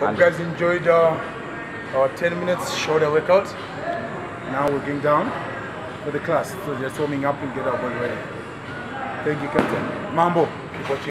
Hope you guys enjoyed uh, our 10 minutes shoulder workout. Now we're going down for the class. So just warming up and get our body ready. Thank you, Captain. Mambo. Keep watching.